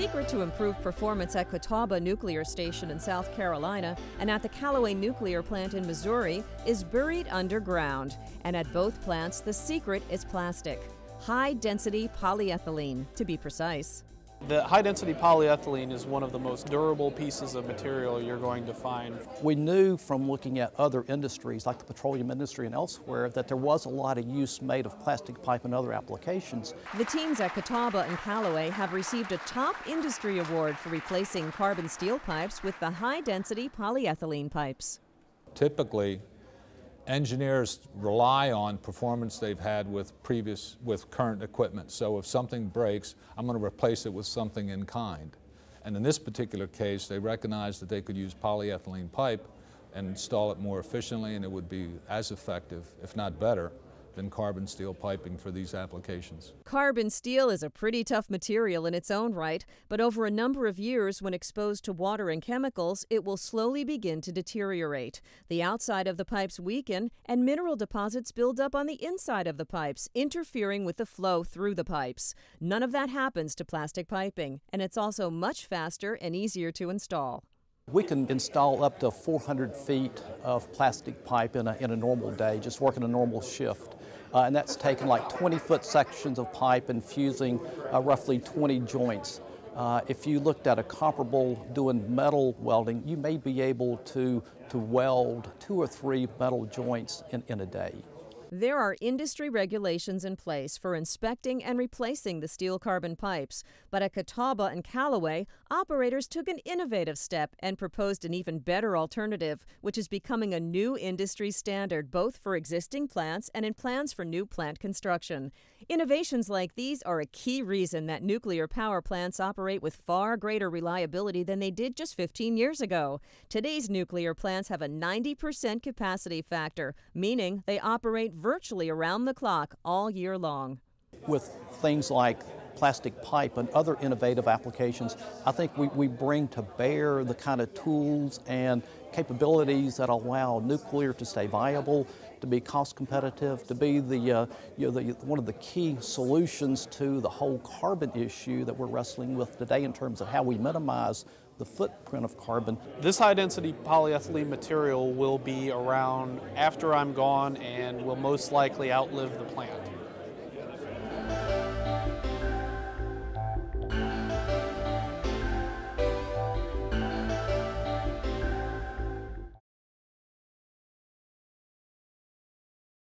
secret to improved performance at Catawba Nuclear Station in South Carolina and at the Callaway Nuclear Plant in Missouri is buried underground. And at both plants, the secret is plastic. High density polyethylene, to be precise. The high density polyethylene is one of the most durable pieces of material you're going to find. We knew from looking at other industries like the petroleum industry and elsewhere that there was a lot of use made of plastic pipe and other applications. The teams at Catawba and Callaway have received a top industry award for replacing carbon steel pipes with the high density polyethylene pipes. Typically, engineers rely on performance they've had with previous, with current equipment. So if something breaks, I'm going to replace it with something in kind. And in this particular case, they recognized that they could use polyethylene pipe and install it more efficiently and it would be as effective, if not better, than carbon steel piping for these applications. Carbon steel is a pretty tough material in its own right, but over a number of years, when exposed to water and chemicals, it will slowly begin to deteriorate. The outside of the pipes weaken, and mineral deposits build up on the inside of the pipes, interfering with the flow through the pipes. None of that happens to plastic piping, and it's also much faster and easier to install. We can install up to 400 feet of plastic pipe in a, in a normal day, just working a normal shift. Uh, and that's taken like 20 foot sections of pipe and fusing uh, roughly 20 joints. Uh, if you looked at a comparable doing metal welding, you may be able to, to weld two or three metal joints in, in a day. There are industry regulations in place for inspecting and replacing the steel carbon pipes, but at Catawba and Callaway, operators took an innovative step and proposed an even better alternative, which is becoming a new industry standard both for existing plants and in plans for new plant construction. Innovations like these are a key reason that nuclear power plants operate with far greater reliability than they did just 15 years ago. Today's nuclear plants have a 90% capacity factor, meaning they operate virtually around the clock all year long. With things like plastic pipe and other innovative applications, I think we, we bring to bear the kind of tools and capabilities that allow nuclear to stay viable, to be cost competitive, to be the, uh, you know, the, one of the key solutions to the whole carbon issue that we're wrestling with today in terms of how we minimize the footprint of carbon. This high density polyethylene material will be around after I'm gone and will most likely outlive the plant.